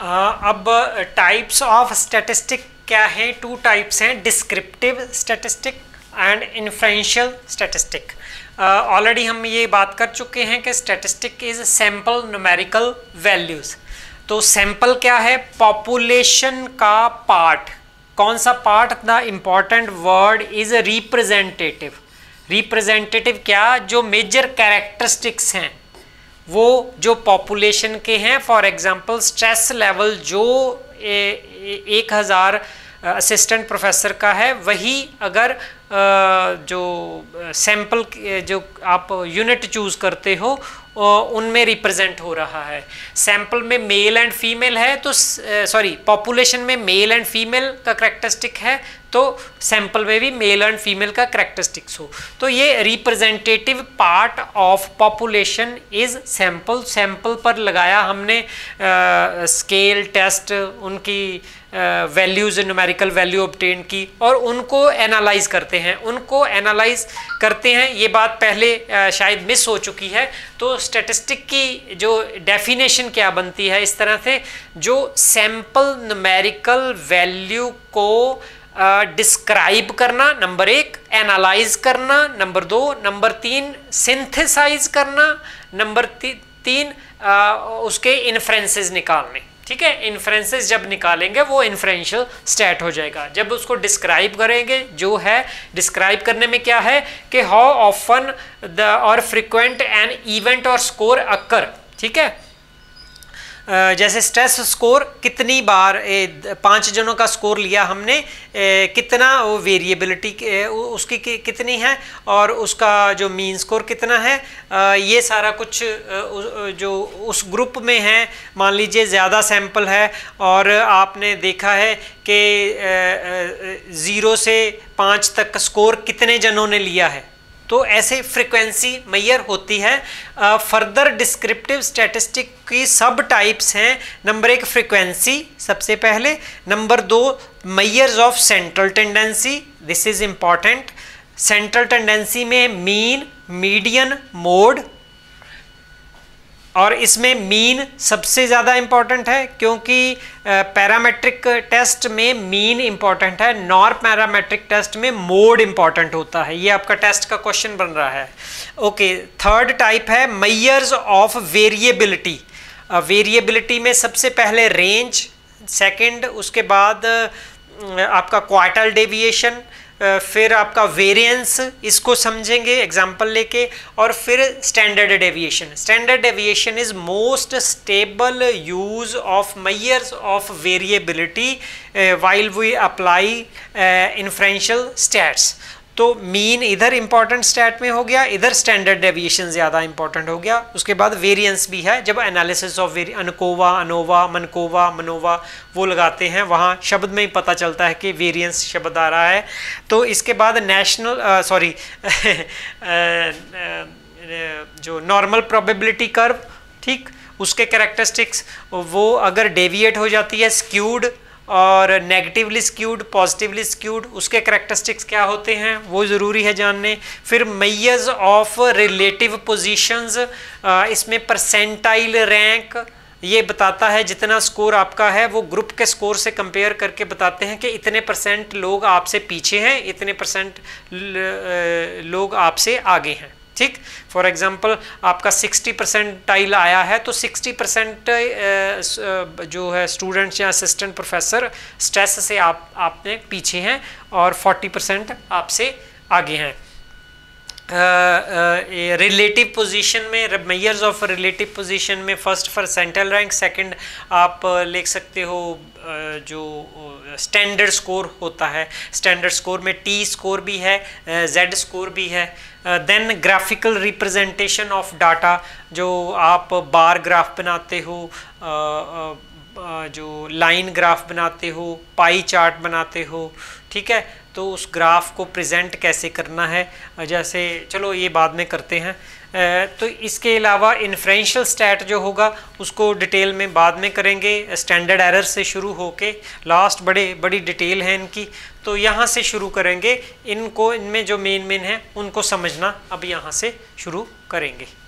अब types of statistic क्या है? टू टाइप्स हैं descriptive statistic and inferential statistic already हम ये बात कर चुके हैं कि statistic is sample numerical values तो सैंपल क्या है? पॉपुलेशन का पार्ट कौन सा part the important word is representative representative क्या? जो मेजर कैरेक्टरिस्टिक्स हैं। वो जो पॉपुलेशन के हैं फॉर एग्जांपल स्ट्रेस लेवल जो ए, ए, एक हज़ार असिस्टेंट प्रोफेसर का है वही अगर आ, जो सैंपल जो आप यूनिट चूज़ करते हो उनमें रिप्रेजेंट हो रहा है। सैंपल में मेल एंड फीमेल है तो सॉरी पॉपुलेशन में मेल एंड फीमेल का करेक्टरिस्टिक है तो सैंपल में भी मेल एंड फीमेल का करेक्टरिस्टिक्स हो। तो ये representative part of population is sample sample पर लगाया हमने स्केल uh, टेस्ट उनकी वैल्यूज़ न्यूमेरिकल वैल्यू ऑब्टेन की और उनको एनालाइज करते हैं। उनको एनालाइज करते हैं ये बात पहले uh, शायद मिस हो चुकी है। तो स्टेटिस्टिक की जो डेफिनेशन क्या बनती है इस तरह से? जो सैंपल न्यूमेरिकल वैल्यू को डिस्क्राइब करना नंबर एक एनालाइज करना नंबर दो नंबर तीन सिंथेसाइज करना नंबर ती, तीन आ, उसके इन्फ्रेंसेस निकालने। ठीक है? इन्फ्रेंसेस जब निकालेंगे वो इन्फ्रेंशियल स्टैट हो जाएगा। जब उसको डिस्क्राइब करेंगे जो है डिस्क्राइब करने में क्या है? कि हाउ ऑफन द और फ्रिक्वेंट एन इवेंट और स्कोर अक्कर ठीक है? जैसे स्ट्रेस स्कोर कितनी बार पाँच जनों का स्कोर लिया हमने कितना वो वेरिएबिलिटी उसकी कितनी है और उसका जो मीन स्कोर कितना है ये सारा कुछ जो उस ग्रुप में है, मान लीजिए ज़्यादा सैंपल है और आपने देखा है कि ज़ीरो से पाँच तक स्कोर कितने जनों ने लिया है। तो ऐसे फ्रिक्वेंसी मैयर होती है। फर्दर डिस्क्रिप्टिव स्टैटिस्टिक की सब टाइप्स हैं। नंबर एक फ्रिक्वेंसी सबसे पहले। नंबर दो measures of central tendency this is important central tendency में मीन मीडियन मोड और इसमें मीन सबसे ज़्यादा इंपॉर्टेंट है, क्योंकि पैरामेट्रिक टेस्ट में मीन इंपॉर्टेंट है नॉर पैरामेट्रिक टेस्ट में मोड इंपॉर्टेंट होता है। ये आपका टेस्ट का क्वेश्चन बन रहा है। ओके थर्ड टाइप है मैयर्स ऑफ़ वेरिएबिलिटी वेरिएबिलिटी में सबसे पहले रेंज सेकंड उसके बाद आपका क्वार्टल डेविएशन फिर आपका वेरिएंस इसको समझेंगे एग्जांपल लेके, और फिर standard deviation standard deviation is most stable use of measures of variability while we apply inferential stats तो मीन इधर इंपॉर्टेंट स्टैट में हो गया, इधर स्टैंडर्ड डेविएशन ज़्यादा इंपॉर्टेंट हो गया। उसके बाद वेरिएंस भी है। जब analysis of ANCOVA ANOVA MANCOVA MANOVA वो लगाते हैं, वहाँ शब्द में ही पता चलता है कि वेरिएंस शब्द आ रहा है। तो इसके बाद नेशनल सॉरी जो नॉर्मल प्रोबेबिलिटी कर्व ठीक, उसके करेक्टरिस्टिक्स वो अगर डेविएट हो जाती है स्क्यूड और नेगेटिवली स्क्यूड पॉजिटिवली स्क्यूड उसके करेक्टरिस्टिक्स क्या होते हैं, वो ज़रूरी है जानने। फिर मैयर्स ऑफ़ रिलेटिव पोजीशंस इसमें परसेंटाइल रैंक ये बताता है जितना स्कोर आपका है, वो ग्रुप के स्कोर से कंपेयर करके बताते हैं कि इतने परसेंट लोग आपसे पीछे हैं, इतने परसेंट लोग आपसे आगे हैं। ठीक? फॉर एग्जांपल आपका 60 परसेंटाइल आया है तो 60 परसेंट जो है स्टूडेंट्स या असिस्टेंट प्रोफेसर स्ट्रेस से आप, आपने पीछे हैं और 40 परसेंट आपसे आगे हैं। रिलेटिव पोजीशन में मैयर्स ऑफ़ रिलेटिव पोजीशन में first for central rank second आप लिख सकते हो जो स्टैंडर्ड स्कोर होता है। स्टैंडर्ड स्कोर में टी स्कोर भी है जेड स्कोर भी है। Then graphical representation of data जो आप बार ग्राफ बनाते हो uh, uh, जो लाइन ग्राफ बनाते हो पाई चार्ट बनाते हो ठीक है? तो उस ग्राफ को प्रेजेंट कैसे करना है? जैसे, चलो ये बाद में करते हैं। तो इसके अलावा इन्फ्रेंशियल स्टैट जो होगा, उसको डिटेल में बाद में करेंगे। स्टैंडर्ड एरर से शुरू होके लास्ट बड़े, बड़ी डिटेल है इनकी। तो यहाँ से शुरू करेंगे। इनको, इनमें जो मेन मेन है, उनको समझना अब यहाँ से शुरू करेंगे।